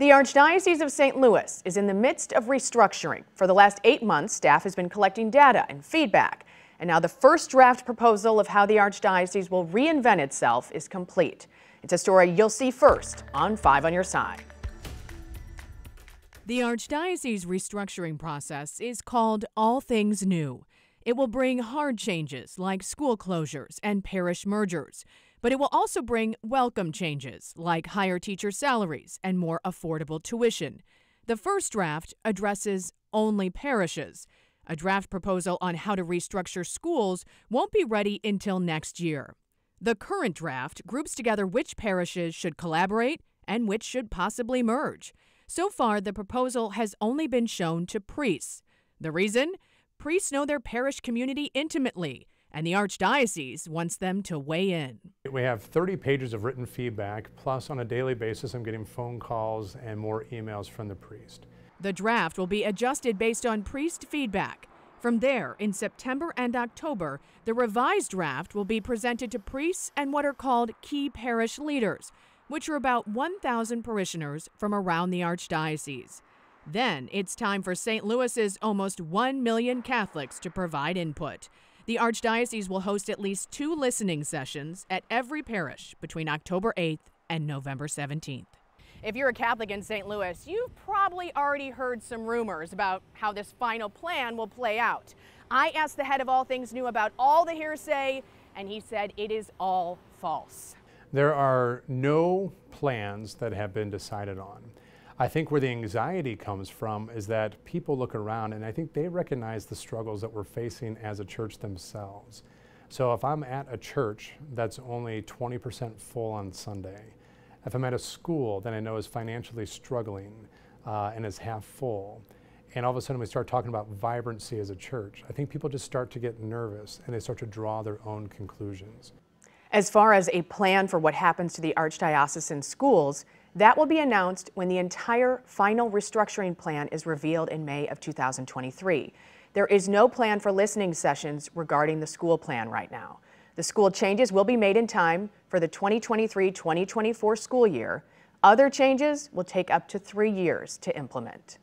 The Archdiocese of St. Louis is in the midst of restructuring. For the last eight months, staff has been collecting data and feedback. And now the first draft proposal of how the Archdiocese will reinvent itself is complete. It's a story you'll see first on 5 on your side. The Archdiocese restructuring process is called All Things New. It will bring hard changes like school closures and parish mergers, but it will also bring welcome changes like higher teacher salaries and more affordable tuition. The first draft addresses only parishes. A draft proposal on how to restructure schools won't be ready until next year. The current draft groups together which parishes should collaborate and which should possibly merge. So far, the proposal has only been shown to priests. The reason? Priests know their parish community intimately and the Archdiocese wants them to weigh in. We have 30 pages of written feedback, plus on a daily basis, I'm getting phone calls and more emails from the priest. The draft will be adjusted based on priest feedback. From there, in September and October, the revised draft will be presented to priests and what are called key parish leaders, which are about 1,000 parishioners from around the Archdiocese. Then it's time for St. Louis's almost 1 million Catholics to provide input. The Archdiocese will host at least two listening sessions at every parish between October 8th and November 17th. If you're a Catholic in St. Louis, you've probably already heard some rumors about how this final plan will play out. I asked the head of All Things New about all the hearsay, and he said it is all false. There are no plans that have been decided on. I think where the anxiety comes from is that people look around and I think they recognize the struggles that we're facing as a church themselves. So if I'm at a church that's only 20% full on Sunday, if I'm at a school that I know is financially struggling uh, and is half full, and all of a sudden we start talking about vibrancy as a church, I think people just start to get nervous and they start to draw their own conclusions. As far as a plan for what happens to the Archdiocesan schools, that will be announced when the entire final restructuring plan is revealed in May of 2023. There is no plan for listening sessions regarding the school plan right now. The school changes will be made in time for the 2023-2024 school year. Other changes will take up to three years to implement.